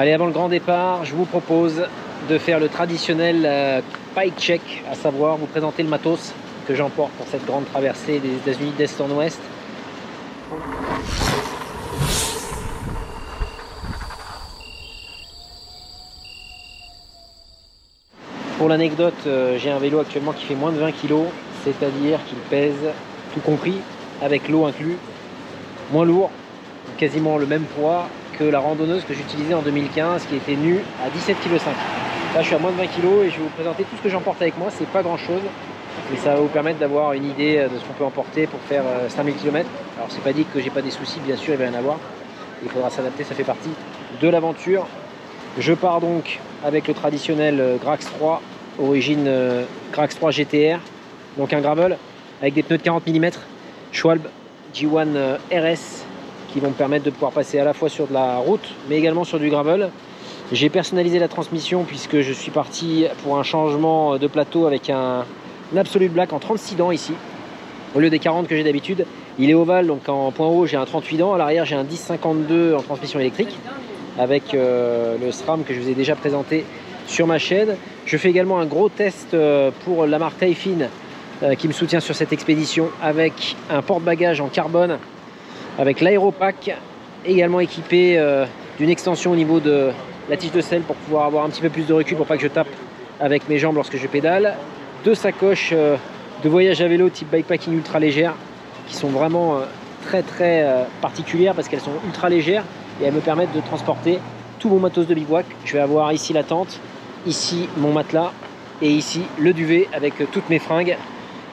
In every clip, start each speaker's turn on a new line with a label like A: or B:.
A: Allez, avant le grand départ, je vous propose de faire le traditionnel euh, pike check, à savoir vous présenter le matos que j'emporte pour cette grande traversée des États-Unis d'est en ouest. Pour l'anecdote, euh, j'ai un vélo actuellement qui fait moins de 20 kg, c'est-à-dire qu'il pèse, tout compris, avec l'eau inclus, moins lourd, quasiment le même poids que la randonneuse que j'utilisais en 2015 qui était nue à 17,5 kg. Là je suis à moins de 20 kg et je vais vous présenter tout ce que j'emporte avec moi, c'est pas grand chose, mais ça va vous permettre d'avoir une idée de ce qu'on peut emporter pour faire 5000 euh, km. Alors c'est pas dit que j'ai pas des soucis, bien sûr il va y en avoir, il faudra s'adapter, ça fait partie de l'aventure. Je pars donc avec le traditionnel euh, Grax 3, origine euh, Grax 3 GTR, donc un gravel avec des pneus de 40 mm, Schwalbe G1 euh, RS qui vont me permettre de pouvoir passer à la fois sur de la route mais également sur du gravel. J'ai personnalisé la transmission puisque je suis parti pour un changement de plateau avec un, Absolute Black en 36 dents ici au lieu des 40 que j'ai d'habitude. Il est ovale donc en point haut j'ai un 38 dents, à l'arrière j'ai un 1052 en transmission électrique avec euh, le SRAM que je vous ai déjà présenté sur ma chaîne. Je fais également un gros test euh, pour la marque Taifin euh, qui me soutient sur cette expédition avec un porte-bagages en carbone avec l'aéropack également équipé d'une extension au niveau de la tige de selle pour pouvoir avoir un petit peu plus de recul pour pas que je tape avec mes jambes lorsque je pédale. Deux sacoches de voyage à vélo type bikepacking ultra légère qui sont vraiment très très particulières parce qu'elles sont ultra légères et elles me permettent de transporter tout mon matos de bivouac. Je vais avoir ici la tente, ici mon matelas et ici le duvet avec toutes mes fringues.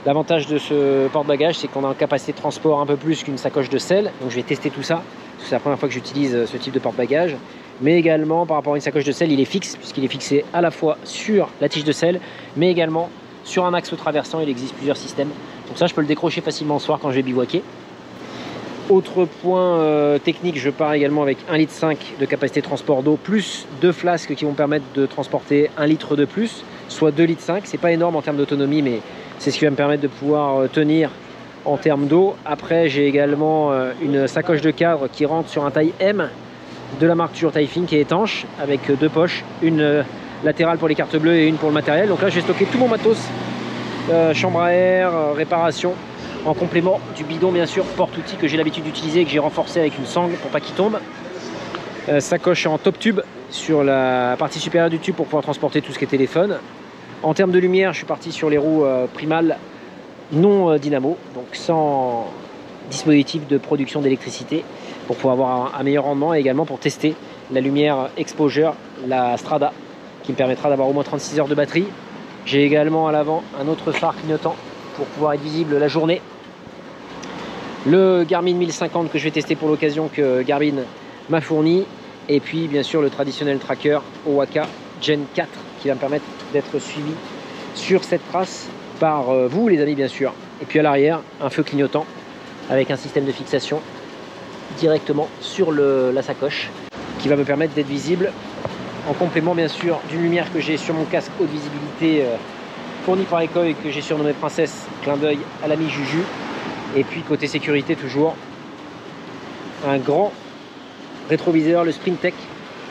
A: L'avantage de ce porte-bagages, c'est qu'on a une capacité de transport un peu plus qu'une sacoche de sel. Donc je vais tester tout ça. C'est la première fois que j'utilise ce type de porte-bagages. Mais également, par rapport à une sacoche de sel, il est fixe, puisqu'il est fixé à la fois sur la tige de sel, mais également sur un axe traversant. Il existe plusieurs systèmes. Donc ça, je peux le décrocher facilement le soir quand je vais bivouaquer. Autre point euh, technique, je pars également avec 1,5 litre de capacité de transport d'eau, plus deux flasques qui vont permettre de transporter 1 litre de plus, soit 2,5 litres. C'est pas énorme en termes d'autonomie, mais c'est ce qui va me permettre de pouvoir euh, tenir en termes d'eau. Après, j'ai également euh, une sacoche de cadre qui rentre sur un taille M de la marque Toujours Taifin qui est étanche, avec deux poches, une latérale pour les cartes bleues et une pour le matériel. Donc là, je vais stocker tout mon matos, chambre à air, réparation, en complément du bidon bien sûr porte-outil que j'ai l'habitude d'utiliser et que j'ai renforcé avec une sangle pour pas qu'il tombe. Euh, sacoche en top tube sur la partie supérieure du tube pour pouvoir transporter tout ce qui est téléphone. En termes de lumière, je suis parti sur les roues euh, primales non euh, dynamo, donc sans dispositif de production d'électricité pour pouvoir avoir un, meilleur rendement et également pour tester la lumière exposure, la Strada, qui me permettra d'avoir au moins 36 heures de batterie. J'ai également à l'avant un autre phare clignotant pour pouvoir être visible la journée. Le Garmin 1050 que je vais tester pour l'occasion que Garmin m'a fourni. Et puis bien sûr le traditionnel tracker Owaka Gen 4 qui va me permettre d'être suivi sur cette trace par euh, vous les amis bien sûr. Et puis à l'arrière un feu clignotant avec un système de fixation directement sur la sacoche qui va me permettre d'être visible en complément bien sûr d'une lumière que j'ai sur mon casque haute visibilité euh, fourni par Ecoy que j'ai surnommé Princesse, clin d'œil à l'ami Juju. Et puis côté sécurité toujours, un grand rétroviseur, le Springtech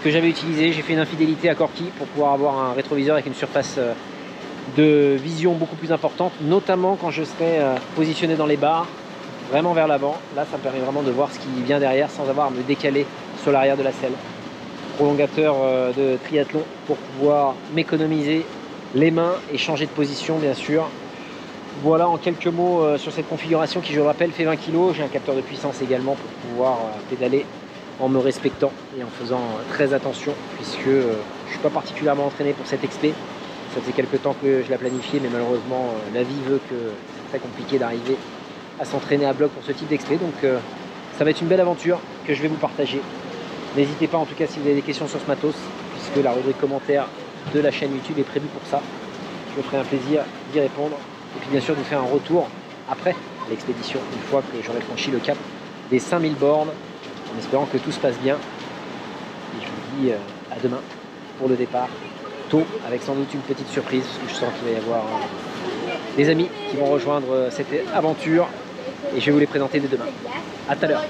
A: que j'avais utilisé. J'ai fait une infidélité à Corky pour pouvoir avoir un rétroviseur avec une surface euh, de vision beaucoup plus importante, notamment quand je serai euh, positionné dans les bars, vraiment vers l'avant. Là, ça me permet vraiment de voir ce qui vient derrière sans avoir à me décaler sur l'arrière de la selle. Prolongateur euh, de triathlon pour pouvoir m'économiser les mains et changer de position bien sûr. Voilà en quelques mots sur cette configuration qui je le rappelle fait 20 kg. J'ai un capteur de puissance également pour pouvoir pédaler en me respectant et en faisant euh, très attention puisque je ne suis pas particulièrement entraîné pour cette expé. Ça fait quelques temps que je l'ai planifié mais malheureusement la vie veut que c'est très compliqué d'arriver à s'entraîner à bloc pour ce type d'expé. Donc ça va être une belle aventure que je vais vous partager. N'hésitez pas en tout cas si vous avez des questions sur ce matos puisque la rubrique commentaires de la chaîne YouTube est prévu pour ça. Je me ferai un plaisir d'y répondre et puis bien sûr de faire un retour après l'expédition, une fois que j'aurai franchi le cap des 5000 bornes, en espérant que tout se passe bien. Et je vous dis euh, à demain pour le départ, tôt, avec sans doute une petite surprise, parce que je sens qu'il va y avoir euh, des amis qui vont rejoindre euh, cette aventure, et je vais vous les présenter dès demain. A tout à l'heure.